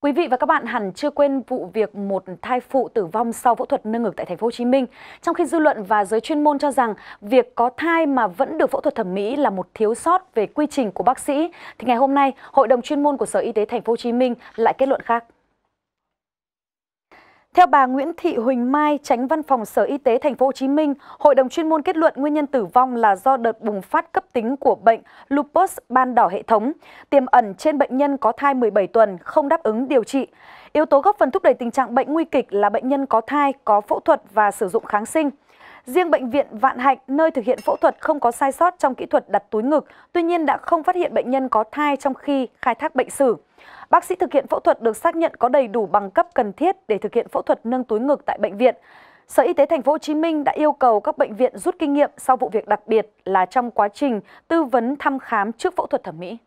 Quý vị và các bạn hẳn chưa quên vụ việc một thai phụ tử vong sau phẫu thuật nâng ngực tại thành phố Hồ Chí Minh, trong khi dư luận và giới chuyên môn cho rằng việc có thai mà vẫn được phẫu thuật thẩm mỹ là một thiếu sót về quy trình của bác sĩ, thì ngày hôm nay, Hội đồng chuyên môn của Sở Y tế thành phố Hồ Chí Minh lại kết luận khác. Theo bà Nguyễn Thị Huỳnh Mai, tránh văn phòng Sở Y tế thành phố Hồ Chí Minh, hội đồng chuyên môn kết luận nguyên nhân tử vong là do đợt bùng phát cấp tính của bệnh lupus ban đỏ hệ thống, tiềm ẩn trên bệnh nhân có thai 17 tuần không đáp ứng điều trị. Yếu tố góp phần thúc đẩy tình trạng bệnh nguy kịch là bệnh nhân có thai, có phẫu thuật và sử dụng kháng sinh. Riêng bệnh viện Vạn Hạnh, nơi thực hiện phẫu thuật không có sai sót trong kỹ thuật đặt túi ngực, tuy nhiên đã không phát hiện bệnh nhân có thai trong khi khai thác bệnh sử. Bác sĩ thực hiện phẫu thuật được xác nhận có đầy đủ bằng cấp cần thiết để thực hiện phẫu thuật nâng túi ngực tại bệnh viện. Sở Y tế thành phố Hồ Chí Minh đã yêu cầu các bệnh viện rút kinh nghiệm sau vụ việc đặc biệt là trong quá trình tư vấn thăm khám trước phẫu thuật thẩm mỹ.